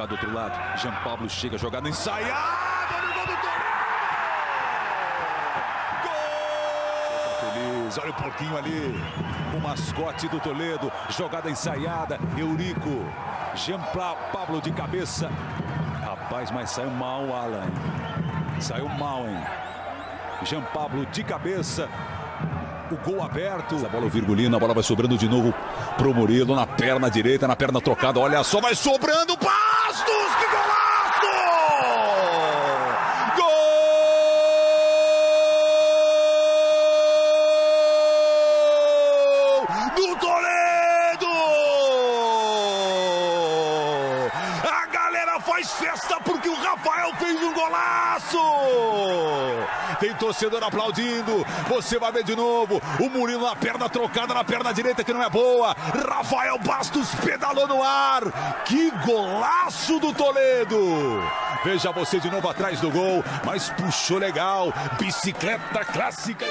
colocar do outro lado. Jean Pablo chega, jogada ensaiada no gol do Toledo. Gol! Feliz, olha o porquinho ali. O mascote do Toledo. Jogada ensaiada. Eurico. Jean Pablo de cabeça. Rapaz, mas saiu mal o Alan. Saiu mal, hein? Jean Pablo de cabeça. O gol aberto. A bola o Virgulino, a bola vai sobrando de novo pro Murilo na perna direita, na perna trocada. Olha só, vai sobrando. Bastos! Torcedor aplaudindo. Você vai ver de novo. O Murilo na perna trocada, na perna direita que não é boa. Rafael Bastos pedalou no ar. Que golaço do Toledo. Veja você de novo atrás do gol. Mas puxou legal. Bicicleta clássica.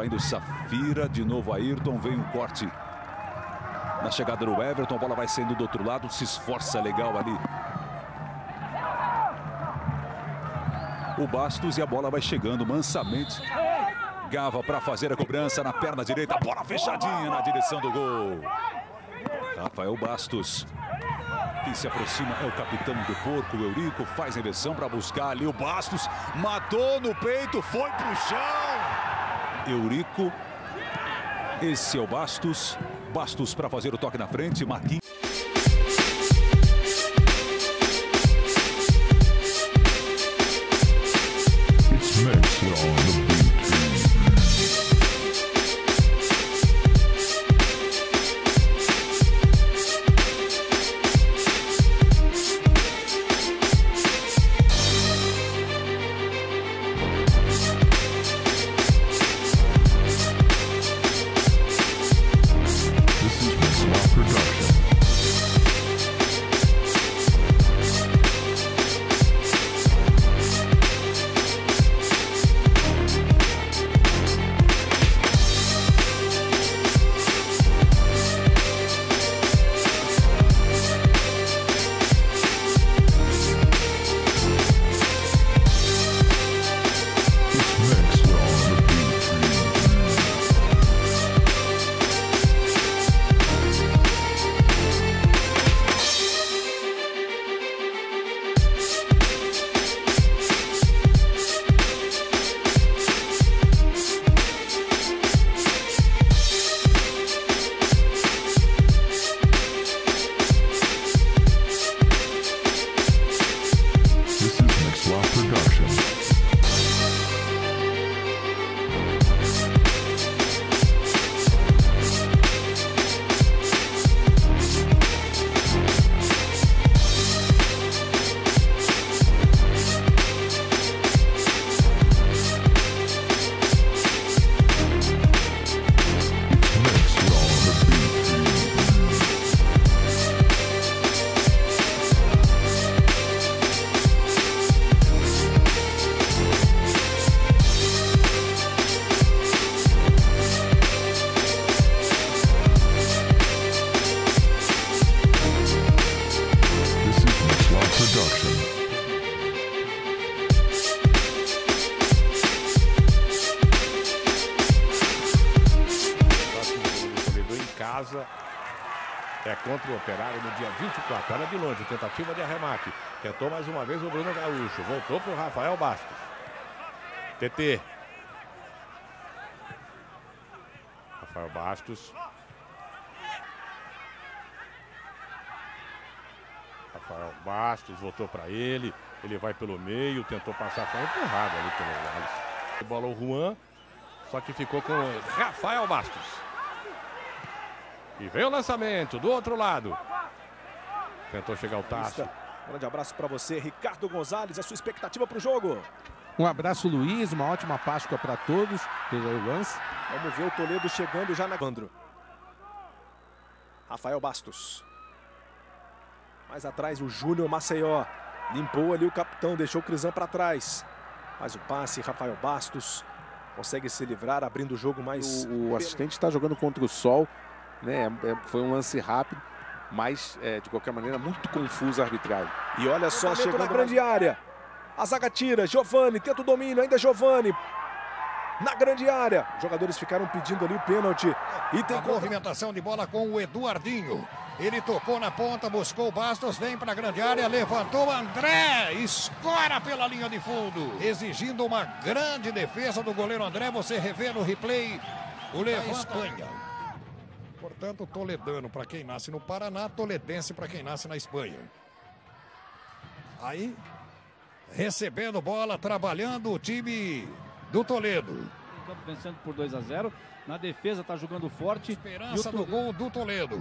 Ainda o Safira, de novo Ayrton, vem um corte na chegada do Everton, a bola vai saindo do outro lado, se esforça legal ali. O Bastos e a bola vai chegando mansamente. Gava para fazer a cobrança na perna direita, bola fechadinha na direção do gol. Rafael Bastos. Quem se aproxima é o capitão do porco, o Eurico, faz a inversão para buscar ali o Bastos. Matou no peito, foi pro chão. Eurico. Esse é o Bastos. Bastos para fazer o toque na frente. Marquinhos. It's Operário no dia 24. Olha de longe, tentativa de arremate. Tentou mais uma vez o Bruno Gaúcho. Voltou para o Rafael Bastos. TT. Rafael Bastos. Rafael Bastos voltou para ele. Ele vai pelo meio, tentou passar, foi empurrado ali pelo lado. Bola o Juan, só que ficou com Rafael Bastos. E veio o lançamento do outro lado. Tentou chegar o Tasso. Grande abraço para você, Ricardo Gonzalez. A sua expectativa para o jogo? Um abraço, Luiz. Uma ótima Páscoa para todos. Fez aí o lance. Vamos ver o Toledo chegando já na. Vandro. Rafael Bastos. Mais atrás o Júnior Maceió. Limpou ali o capitão, deixou o Crisan para trás. Faz o passe, Rafael Bastos. Consegue se livrar, abrindo o jogo mais. O, o assistente está jogando contra o sol. Né? É, foi um lance rápido, mas é, de qualquer maneira muito confuso a arbitragem. E olha só, chegando na grande mais... área. A zaga tira, Giovani, tenta o domínio, ainda Giovani. Na grande área. Os jogadores ficaram pedindo ali o pênalti. E tem a contra... movimentação de bola com o Eduardinho. Ele tocou na ponta, buscou o Bastos, vem para a grande área, levantou André, escora pela linha de fundo, exigindo uma grande defesa do goleiro André. Você revê no replay o levanta. Espanha. Portanto, toledano para quem nasce no Paraná, toledense para quem nasce na Espanha. Aí, recebendo bola, trabalhando o time do Toledo. Vencendo por 2 a 0. Na defesa está jogando forte. Esperança do gol do Toledo.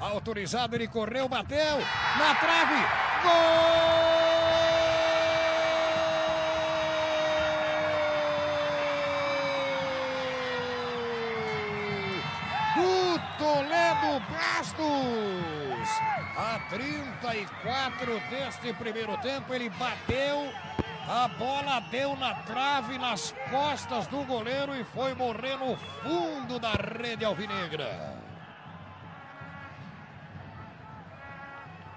Autorizado, ele correu, bateu na trave. Gol! do Bastos. A 34 deste primeiro tempo, ele bateu. A bola deu na trave, nas costas do goleiro e foi morrer no fundo da rede alvinegra.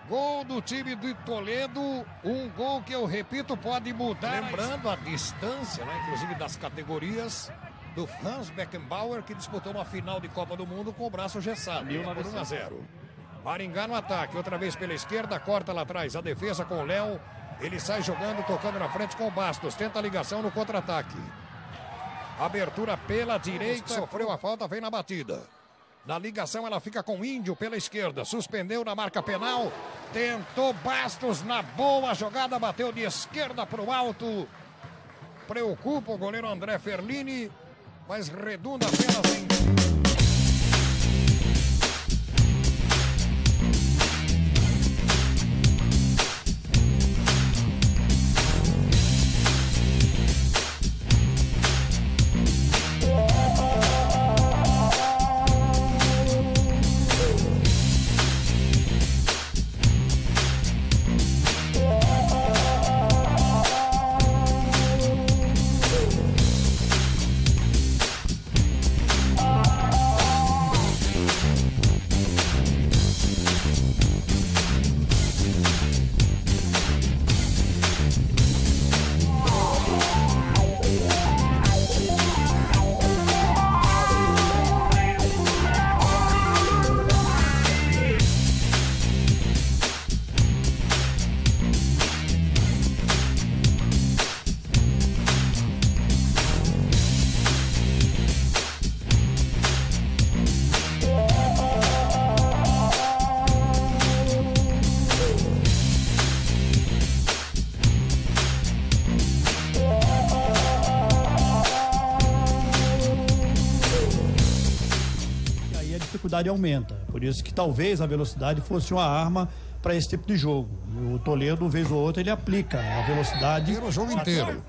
Gol do time do Toledo, um gol que eu repito pode mudar. Lembrando a distância, né, inclusive das categorias do Franz Beckenbauer que disputou uma final de Copa do Mundo com o braço gessado. 1900. Por 1 a 0. Maringá no ataque, outra vez pela esquerda, corta lá atrás a defesa com o Léo. Ele sai jogando, tocando na frente com o Bastos, tenta a ligação no contra-ataque. Abertura pela direita, sofreu a falta, vem na batida. Na ligação ela fica com o Índio pela esquerda. Suspendeu na marca penal. Tentou Bastos na boa jogada. Bateu de esquerda para o alto. Preocupa o goleiro André Ferlini. Mas redunda apenas em velocidade aumenta. Por isso que talvez a velocidade fosse uma arma para esse tipo de jogo. O Toledo, vez ou outra, ele aplica a velocidade. O jogo inteiro.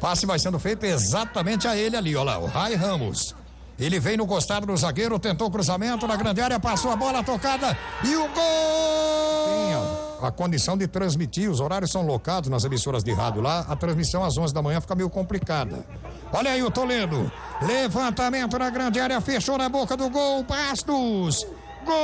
Passe vai sendo feito exatamente a ele ali, olha lá, o Rai Ramos. Ele vem no costado do zagueiro, tentou cruzamento na grande área, passou a bola tocada e o gol! A condição de transmitir, os horários são locados nas emissoras de rádio lá, a transmissão às 11 da manhã fica meio complicada. Olha aí o Toledo. Levantamento na grande área, fechou na boca do gol. Bastos. Gol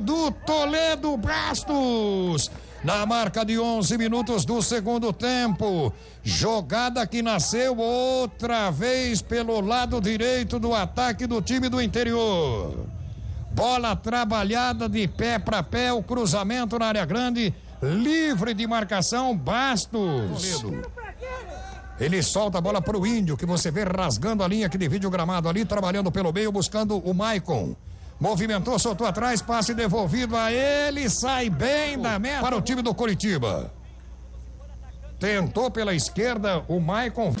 do Toledo Bastos. Na marca de 11 minutos do segundo tempo. Jogada que nasceu outra vez pelo lado direito do ataque do time do interior. Bola trabalhada de pé para pé, o cruzamento na área grande, livre de marcação, Bastos. Ele solta a bola para o Índio, que você vê rasgando a linha que divide o gramado ali, trabalhando pelo meio, buscando o Maicon. Movimentou, soltou atrás, passe devolvido a ele, sai bem da meta para o time do Curitiba. Tentou pela esquerda o Maicon.